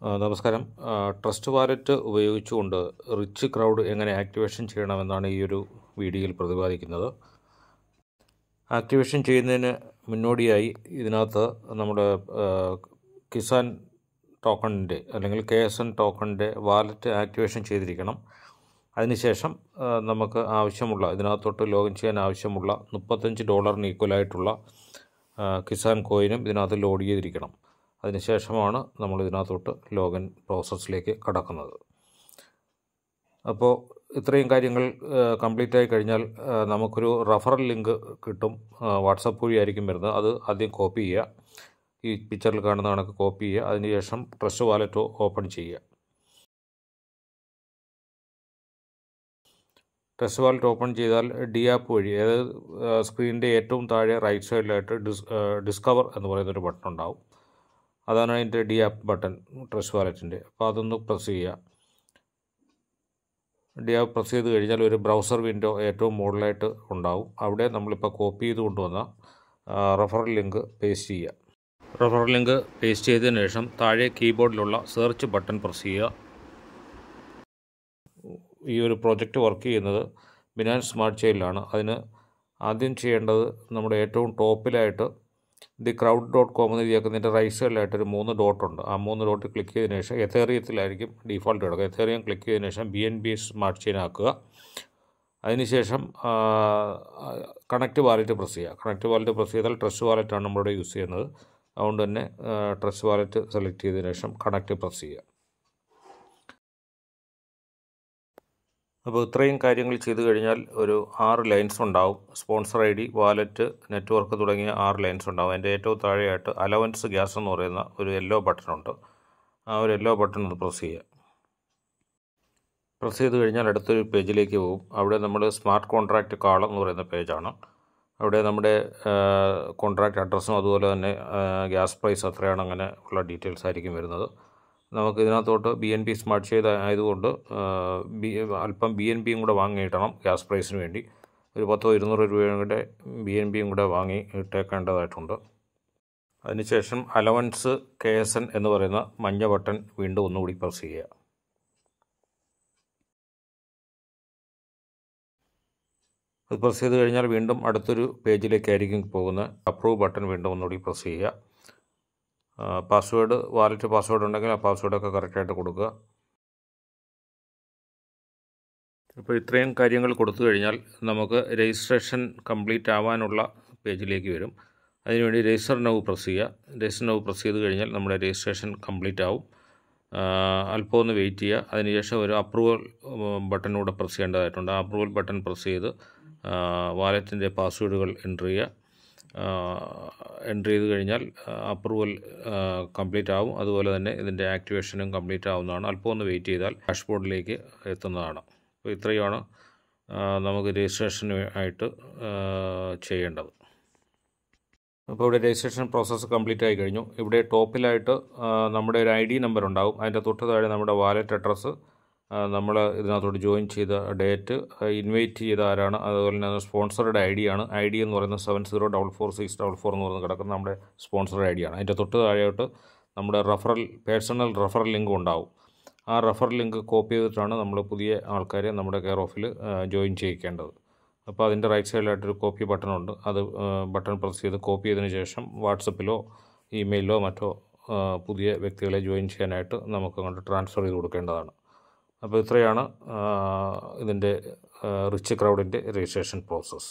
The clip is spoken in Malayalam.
നമസ്കാരം. ട്രസ്റ്റ് വാലറ്റ് ഉപയോഗിച്ചുകൊണ്ട് റിച്ച് ക്രൗഡ് എങ്ങനെ ആക്ടിവേഷൻ ചെയ്യണമെന്നാണ് ഈ ഒരു വീഡിയോയിൽ പ്രതിപാദിക്കുന്നത്. ആക്ടിവേഷൻ ചെയ്യുന്നതിന് മുന്നോടിയായി ഇതിനകത്ത് നമ്മുടെ കിസാൻ ടോക്കണിന്റെ അല്ലെങ്കിൽ കെ എസ് എൻ ടോക്കണിന്റെ വാലറ്റ് ആക്ടിവേഷൻ ചെയ്തിരിക്കണം. അതിനുശേഷം നമുക്ക് ആവശ്യമുള്ള ഇതിനകത്തോട്ട് ലോഗിൻ ചെയ്യാൻ ആവശ്യമുള്ള മുപ്പത്തഞ്ച് ഡോളറിന് ഈക്വലായിട്ടുള്ള കിസാൻ കോയിനും ഇതിനകത്ത് ലോഡ് ചെയ്തിരിക്കണം. അതിനുശേഷമാണ് നമ്മൾ ഇതിനകത്തോട്ട് ലോഗിൻ പ്രോസസ്സിലേക്ക് കടക്കുന്നത്. അപ്പോൾ ഇത്രയും കാര്യങ്ങൾ കംപ്ലീറ്റ് ആയി കഴിഞ്ഞാൽ നമുക്കൊരു റഫറൽ ലിങ്ക് കിട്ടും. വാട്സപ്പ് വഴിയായിരിക്കും വരുന്നത്. അത് ആദ്യം കോപ്പി ചെയ്യുക. ഈ പിക്ചറിൽ കാണുന്ന കണക്ക് കോപ്പി ചെയ്യുക. അതിനുശേഷം ട്രസ്റ്റ് വാലറ്റോ ഓപ്പൺ ചെയ്യുക. ട്രസ്റ്റ് വാലറ്റ് ഓപ്പൺ ചെയ്താൽ ഡി ആപ്പ് വഴി അതായത് സ്ക്രീനിന്റെ ഏറ്റവും താഴെ റൈറ്റ് സൈഡിലായിട്ട് ഡിസ് ഡിസ്കവർ എന്ന് പറയുന്നൊരു ബട്ടൺ ഉണ്ടാവും. അതാണ് അതിന്റെ ഡി ആപ്പ് ബട്ടൺ ട്രസ്റ്റ് വാലറ്റിന്റെ. അപ്പോൾ അതൊന്ന് പ്രസ് ചെയ്യുക. ഡി ആപ്പ് പ്രസ് ചെയ്ത് കഴിഞ്ഞാൽ ഒരു ബ്രൗസർ വിൻഡോ ഏറ്റവും മോഡലായിട്ട് ഉണ്ടാവും. അവിടെ നമ്മളിപ്പോൾ കോപ്പി ചെയ്ത് കൊണ്ടുവന്ന റെഫറൽ ലിങ്ക് പേസ്റ്റ് ചെയ്യുക. റെഫറൽ ലിങ്ക് പേസ്റ്റ് ചെയ്തതിന് ശേഷം താഴെ കീബോർഡിലുള്ള സെർച്ച് ബട്ടൺ പ്രസ് ചെയ്യുക. ഈ ഒരു പ്രോജക്റ്റ് വർക്ക് ചെയ്യുന്നത് ബിനാൻസ് സ്മാർട്ട് ചെയിലാണ് അതിന് ആദ്യം ചെയ്യേണ്ടത് നമ്മുടെ ഏറ്റവും ടോപ്പിലായിട്ട് ദി ക്രൗഡ് ഡോട്ട് കോം എന്ന് എഴുതിയേക്കുന്നതിന്റെ റൈറ്റ് സൈഡിലായിട്ടൊരു മൂന്ന് ഡോട്ടുണ്ട് ആ മൂന്ന് ഡോട്ട് ക്ലിക്ക് ചെയ്തതിന് ശേഷം എത്തേറിയത്തിലായിരിക്കും ഡീഫോൾട്ട് കിടക്കുക. എത്തേറിയം ക്ലിക്ക് ചെയ്തതിന് ശേഷം B N B smart chain ആക്കുക. അതിനുശേഷം കണക്റ്റ് വാലറ്റ് പ്രസ് ചെയ്യുക. കണക്ട് വാലറ്റ് പ്രസ് ചെയ്താൽ ട്രസ്റ്റ് വാലറ്റാണ് നമ്മളിവിടെ യൂസ് ചെയ്യുന്നത്. അതുകൊണ്ട് തന്നെ ട്രസ്റ്റ് വാലറ്റ് സെലക്ട് ചെയ്തതിന് ശേഷം കണക്റ്റ് പ്രസ് ചെയ്യുക. അപ്പോൾ ഇത്രയും കാര്യങ്ങൾ ചെയ്തു കഴിഞ്ഞാൽ ഒരു ആറ് ലൈൻസ് ഉണ്ടാവും. Sponsor I D wallet network തുടങ്ങിയ ആറ് ലൈൻസ് ഉണ്ടാവും. അതിന്റെ ഏറ്റവും താഴെയായിട്ട് അലവൻസ് ഗ്യാസ് എന്ന് പറയുന്ന ഒരു യെല്ലോ ബട്ടൺ ഉണ്ട്. ആ ഒരു യെല്ലോ ബട്ടൺ ഒന്ന് പ്രസ് ചെയ്യുക. പ്രസ് ചെയ്ത് കഴിഞ്ഞാൽ അടുത്തൊരു പേജിലേക്ക് പോകും. അവിടെ നമ്മൾ സ്മാർട്ട് കോൺട്രാക്റ്റ് കാൾ എന്ന് പറയുന്ന പേജാണ്. അവിടെ നമ്മുടെ കോൺട്രാക്റ്റ് അഡ്രസ്സും അതുപോലെ തന്നെ ഗ്യാസ് പ്രൈസ് എത്രയാണ് അങ്ങനെ ഉള്ള ഡീറ്റെയിൽസ് ആയിരിക്കും വരുന്നത്. നമുക്ക് ഇതിനകത്തോട്ട് ബി എൻ പി സ്മാർട്ട് ചെയ്ത് ആയതുകൊണ്ട് ബി അല്പം ബി എൻ പിയും കൂടെ വാങ്ങിയിട്ടണം ഗ്യാസ് പ്രൈസിന് വേണ്ടി. ഒരു പത്തോ ഇരുന്നൂറ് രൂപയുടെ ബി എൻ പിയും കൂടെ വാങ്ങി ഇട്ടേക്കേണ്ടതായിട്ടുണ്ട്. അതിനുശേഷം അലവൻസ് കെ എസ് എൻ എന്ന് പറയുന്ന മഞ്ഞ ബട്ടൺ വീണ്ടും ഒന്നുകൂടി പ്രസ് ചെയ്യുക. അത് പ്രസ് ചെയ്ത് കഴിഞ്ഞാൽ വീണ്ടും അടുത്തൊരു പേജിലേക്കായിരിക്കും പോകുന്നത് അപ്രൂവ് ബട്ടൺ വീണ്ടും ഒന്നുകൂടി പ്രസ് ചെയ്യുക. പാസ്വേഡ് വാലറ്റ് പാസ്വേഡ് ഉണ്ടെങ്കിൽ ആ പാസ്വേഡൊക്കെ കറക്റ്റായിട്ട് കൊടുക്കുക. അപ്പോൾ ഇത്രയും കാര്യങ്ങൾ കൊടുത്തു കഴിഞ്ഞാൽ നമുക്ക് രജിസ്ട്രേഷൻ കംപ്ലീറ്റ് ആവാനുള്ള പേജിലേക്ക് വരും. അതിനുവേണ്ടി രജിസ്റ്റർ നൗ പ്രസ് ചെയ്യുക. രജിസ്റ്റർ നൗ പ്രസ് ചെയ്ത് കഴിഞ്ഞാൽ നമ്മുടെ രജിസ്ട്രേഷൻ കംപ്ലീറ്റ് ആവും. അല്പം ഒന്ന് വെയിറ്റ് ചെയ്യുക. അതിനുശേഷം ഒരു അപ്രൂവൽ ബട്ടണിലൂടെ പ്രസ് ചെയ്യേണ്ടതായിട്ടുണ്ട്. ആ അപ്രൂവൽ ബട്ടൺ പ്രസ് ചെയ്ത് വാലറ്റിന്റെ പാസ്വേഡുകൾ എന്റർ ചെയ്യുക. എന്റർ ചെയ്ത് കഴിഞ്ഞാൽ അപ്രൂവൽ കംപ്ലീറ്റ് ആവും. അതുപോലെ തന്നെ ഇതിന്റെ ആക്ടിവേഷനും കംപ്ലീറ്റ് ആവുന്നതാണ്. അല്പം ഒന്ന് വെയിറ്റ് ചെയ്താൽ ഡാഷ്ബോർഡിലേക്ക് എത്തുന്നതാണ്. അപ്പോൾ ഇത്രയുമാണ് നമുക്ക് രജിസ്ട്രേഷന് ആയിട്ട് ചെയ്യേണ്ടത്. അപ്പോൾ ഇവിടെ രജിസ്ട്രേഷൻ പ്രോസസ്സ് കംപ്ലീറ്റ് ആയി കഴിഞ്ഞു. ഇവിടെ ടോപ്പിലായിട്ട് നമ്മുടെ ഒരു ഐ ഡി നമ്പർ ഉണ്ടാവും. അതിന്റെ തൊട്ട് താഴെ നമ്മുടെ വാലറ്റ് അഡ്രസ്സ് നമ്മൾ ഇതിനകത്തോട്ട് ജോയിൻ ചെയ്ത ഡേറ്റ് ഇൻവൈറ്റ് ചെയ്ത ആരാണ് അതുപോലെ തന്നെ സ്പോൺസറുടെ ഐ ആണ്. ഐ ഡി എന്ന് പറയുന്നത് seven zero double four six double four എന്ന് പറയുന്നത് കിടക്കുന്ന നമ്മുടെ സ്പോൺസറുടെ ഐ ആണ്. അതിന്റെ തൊട്ട് താഴെയോട്ട് നമ്മുടെ റഫറൽ പേഴ്സണൽ റഫറൽ ലിങ്ക് ഉണ്ടാവും. ആ റഫർ ലിങ്ക് കോപ്പി ചെയ്തിട്ടാണ് നമ്മൾ പുതിയ ആൾക്കാരെ നമ്മുടെ കെയർ ഓഫിൽ ജോയിൻ ചെയ്യിക്കേണ്ടത്. അപ്പോൾ അതിന്റെ റൈറ്റ് സൈഡിലായിട്ടൊരു കോപ്പി ബട്ടൺ ഉണ്ട്. അത് ബട്ടൺ പ്രസ് ചെയ്ത് കോപ്പി ചെയ്തതിന് ശേഷം വാട്സപ്പിലോ ഇമെയിലോ മറ്റോ പുതിയ വ്യക്തികളെ ജോയിൻ ചെയ്യാനായിട്ട് നമുക്ക് അങ്ങോട്ട് ട്രാൻസ്ഫർ ചെയ്ത് കൊടുക്കേണ്ടതാണ്. അപ്പോൾ ഇത്രയാണ് ഇതിന്റെ റിച്ച് ക്രൗഡിന്റെ രജിസ്ട്രേഷൻ പ്രോസസ്സ്.